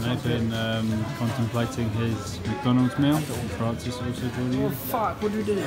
Nathan um, contemplating his McDonald's meal. Francis also joining you. Oh fuck, what do we do?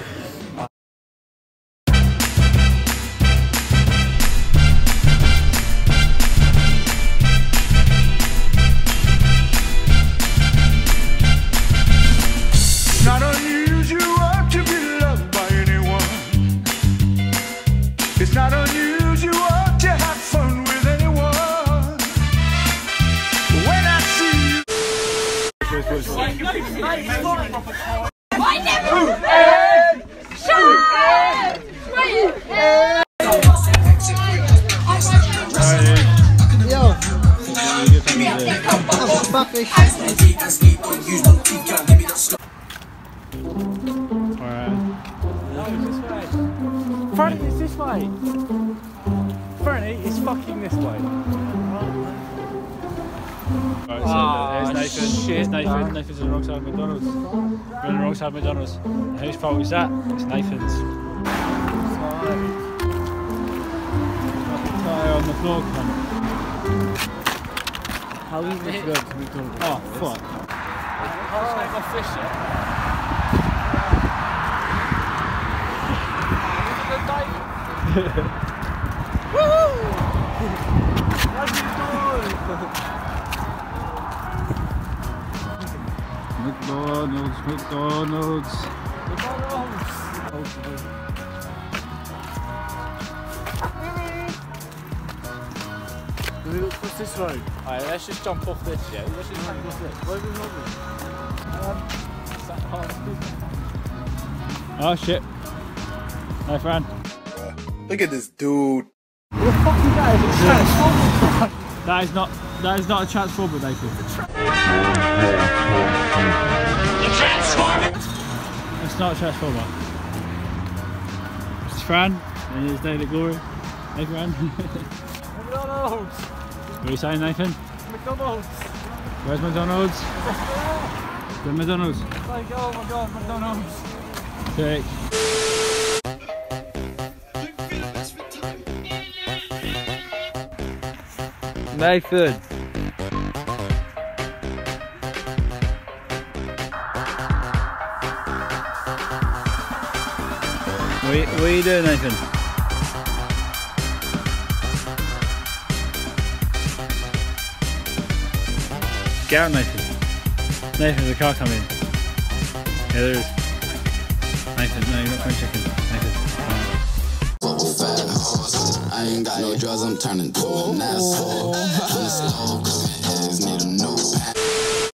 Fernie, it's this way. Fernie, it's fucking this way. Right, so Ah, there's Nathan. shit, There's Nathan. man. Nathan's on the wrong side of McDonald's. We're on the wrong side of McDonald's. And whose fault is that? It's Nathan's. Tire on the floor, cunt. How are you supposed to go to McDonald's? Oh, fuck. McDonald's, McDonald's. What's this road? Alright, let's just jump off this, yeah? Let's just jump off this. Where are we moving? Oh, shit. Hi, Fran. Look at this dude. That is not, that is not a transformer, Nathan. It's not a transformer. It's Fran and his day at glory. Hey, Fran. McDonald's! what are you saying, Nathan? McDonald's! Where's McDonald's? The McDonald's. Like, oh my god, McDonald's! Sick. Nathan. What are you, doing, Nathan? Get out, Nathan. Nathan, the car coming. Yeah, there is. Nathan, no, you're not going chicken. Nathan. I ain't got no drugs, I'm turning to an asshole.